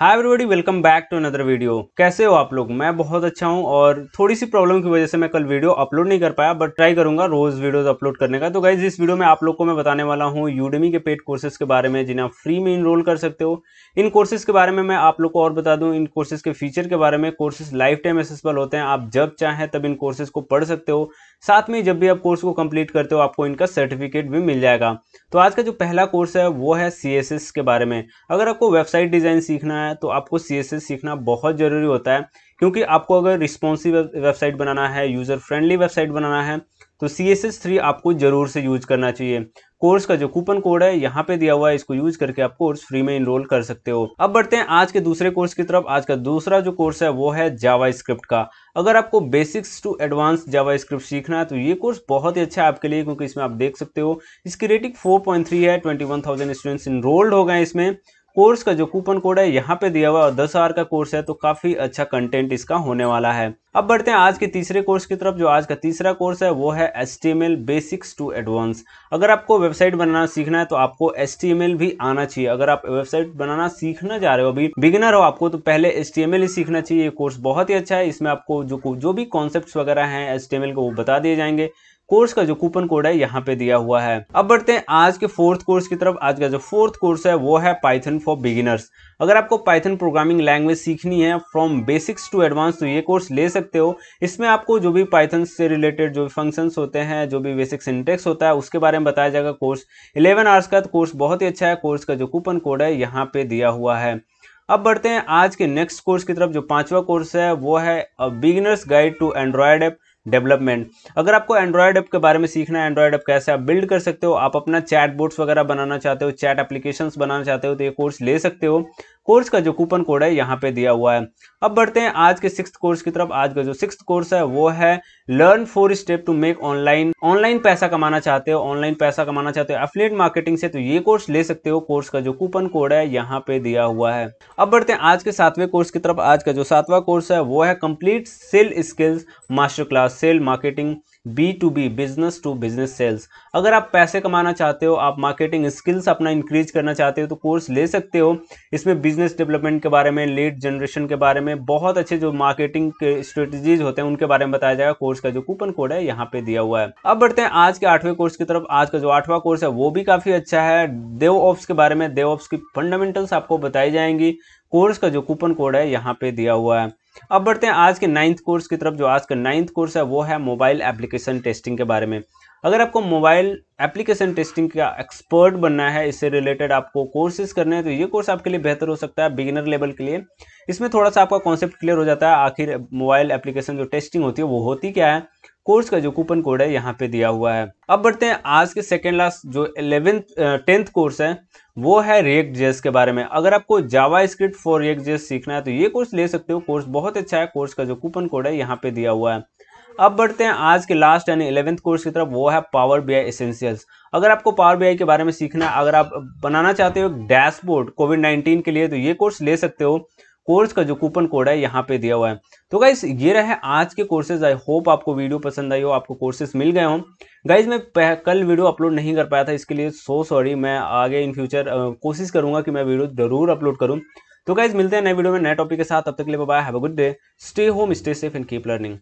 Hi everybody welcome back to another video कैसे हो आप लोग? मैं बहुत अच्छा हूँ और थोड़ी सी प्रॉब्लम की वजह से मैं कल वीडियो अपलोड नहीं कर पाया बट ट्राई करूँगा रोज वीडियोस अपलोड करने का। तो गाइज़ इस वीडियो में आप लोग को मैं बताने वाला हूँ यूडेमी के पेड कोर्सेज के बारे में, जिन्हें आप फ्री में इनरोल कर सकते हो। इन कोर्सेज के बारे में मैं आप लोग को और बता दूँ। इन कोर्सेज के फीचर के बारे में कोर्सेज लाइफ टाइम एसेसबल होते हैं। आप जब चाहें तब इन कोर्सेज को पढ़ सकते हो। साथ में जब भी आप कोर्स को कंप्लीट करते हो, आपको इनका सर्टिफिकेट भी मिल जाएगा। तो आज का जो पहला कोर्स है, वो है सीएसएस के बारे में। अगर आपको वेबसाइट डिज़ाइन सीखना है तो आपको सीएसएस सीखना बहुत ज़रूरी होता है। क्योंकि आपको अगर रिस्पॉन्सिव वेबसाइट बनाना है यूज़र फ्रेंडली वेबसाइट बनाना है तो सी एस एस थ्री आपको ज़रूर से यूज़ करना चाहिए। कोर्स का जो कूपन कोड है यहाँ पे दिया हुआ है इसको यूज़ करके आप कोर्स फ्री में इनरोल कर सकते हो। अब बढ़ते हैं आज के दूसरे कोर्स की तरफ़। आज का दूसरा जो कोर्स है वो है जावा स्क्रिप्ट का। अगर आपको basics to advance JavaScript सीखना है तो ये कोर्स बहुत ही अच्छा है आपके लिए क्योंकि इसमें आप देख सकते हो। इसकी रेटिंग 4.3 है 21,000 स्टूडेंट्स इनरोल्ड हो गए इसमें। कोर्स का जो कूपन कोड है यहाँ पे दिया हुआ है और दस हज़ार का कोर्स है तो काफ़ी अच्छा कंटेंट इसका होने वाला है। अब बढ़ते हैं आज के तीसरे कोर्स की तरफ़, जो आज का तीसरा कोर्स है, वो है S T basics to advance. अगर आपको वेबसाइट बनाना सीखना है तो आपको एस भी आना चाहिए। अगर आप वेबसाइट बनाना सीखना जा रहे हो, अभी बिगिनर हो आपको तो पहले एस ही सीखना चाहिए। ये कोर्स बहुत ही अच्छा है, इसमें आपको जो जो भी कॉन्सेप्ट वगैरह हैं एस को, वो बता दिए जाएँगे। कोर्स का जो कूपन कोड है, यहाँ पे दिया हुआ है। अब बढ़ते हैं आज के फोर्थ कोर्स की तरफ़। आज का जो फोर्थ कोर्स है, वो है पाइथन फॉर बिगिनर्स अगर आपको पाइथन प्रोग्रामिंग लैंग्वेज सीखनी है फ्रॉम बेसिक्स टू एडवांस तो ये कोर्स ले सकते हो। इसमें आपको जो भी पाइथन से रिलेटेड जो भी फ़ंक्शंस होते हैं, जो भी बेसिक सिंटेक्स होता है, उसके बारे में बताया जाएगा कोर्स इलेवन आवर्स का तो कोर्स बहुत ही अच्छा है। कोर्स का जो कूपन कोड है, यहाँ पे दिया हुआ है। अब बढ़ते हैं आज के नेक्स्ट कोर्स की तरफ़। जो पांचवा कोर्स है, वो है beginners guide to Android app development. अगर आपको एंड्रॉयड ऐप के बारे में सीखना है एंड्रॉयड ऐप कैसे आप बिल्ड कर सकते हो, आप अपना चैट बोर्ड्स वगैरह बनाना चाहते हो चैट एप्लीकेशंस बनाना चाहते हो तो ये कोर्स ले सकते हो। कोर्स का जो कूपन कोड है, यहाँ पे दिया हुआ है। अब बढ़ते हैं आज के सिक्स कोर्स की तरफ़। आज का जो सिक्स कोर्स है, वो है learn four step to make online online पैसा कमाना चाहते हो, ऑनलाइन पैसा कमाना चाहते हो एफिलिएट मार्केटिंग से तो ये कोर्स ले सकते हो। कोर्स का जो कूपन कोड है, यहाँ पे दिया हुआ है। अब बढ़ते हैं आज के सातवें कोर्स की तरफ़। आज का जो सातवां कोर्स है, वो है complete sale skills master class sale marketing B to B business to business sales अगर आप पैसे कमाना चाहते हो, आप मार्केटिंग स्किल्स अपना इंक्रीज करना चाहते हो तो कोर्स ले सकते हो। इसमें बिज़नेस डेवलपमेंट के बारे में लीड जनरेशन के बारे में बहुत अच्छे जो मार्केटिंग के स्ट्रेटेजीज होते हैं, उनके बारे में बताया जाएगा। कोर्स का जो कूपन कोड है, यहाँ पे दिया हुआ है। अब बढ़ते हैं आज के आठवें कोर्स की तरफ़। आज का जो आठवां कोर्स है, वो भी काफ़ी अच्छा है। देव ऑप्स के बारे में देव ऑप्स की फंडामेंटल्स आपको बताई जाएँगी। कोर्स का जो कूपन कोड है, यहाँ पे दिया हुआ है। अब बढ़ते हैं आज के नाइन्थ कोर्स की तरफ़, जो आज का नाइन्थ कोर्स है, वो है मोबाइल एप्लीकेशन टेस्टिंग के बारे में। अगर आपको मोबाइल एप्लीकेशन टेस्टिंग का एक्सपर्ट बनना है, इससे रिलेटेड आपको कोर्सेज करने हैं तो ये कोर्स आपके लिए बेहतर हो सकता है बिगिनर लेवल के लिए। इसमें थोड़ा सा आपका कॉन्सेप्ट क्लियर हो जाता है, आखिर मोबाइल एप्लीकेशन जो टेस्टिंग होती है, वो होती क्या है? कोर्स का जो कूपन कोड है, यहाँ पे दिया हुआ है। अब बढ़ते हैं आज के सेकेंड लास्ट जो इलेवेंथ टेंथ कोर्स है, वो है रिएक्ट जेस के बारे में। अगर आपको JavaScript for React JS सीखना है तो ये कोर्स ले सकते हो। कोर्स बहुत अच्छा है। कोर्स का जो कूपन कोड है, यहाँ पे दिया हुआ है। अब बढ़ते हैं आज के लास्ट यानी इलेवेंथ कोर्स की तरफ़, वो है पावर बी आई एसेंशियल्स अगर आपको पावर बी आई के बारे में सीखना है, अगर आप बनाना चाहते हो डैशबोर्ड कोविड नाइन्टीन के लिए तो ये कोर्स ले सकते हो। कोर्स का जो कूपन कोड है यहाँ पे दिया हुआ है। तो गाइज़ ये रहे आज के कोर्सेज आई होप आपको वीडियो पसंद आई हो, आपको कोर्सेज मिल गए हों। गाइज़ मैं कल वीडियो अपलोड नहीं कर पाया था, इसके लिए सो सॉरी मैं आगे इन फ्यूचर कोशिश करूँगा कि मैं वीडियो ज़रूर अपलोड करूँ। तो गाइज़ मिलते हैं नए वीडियो में नए टॉपिक के साथ, तब तक के लिए bye have a good day stay home stay safe and keep learning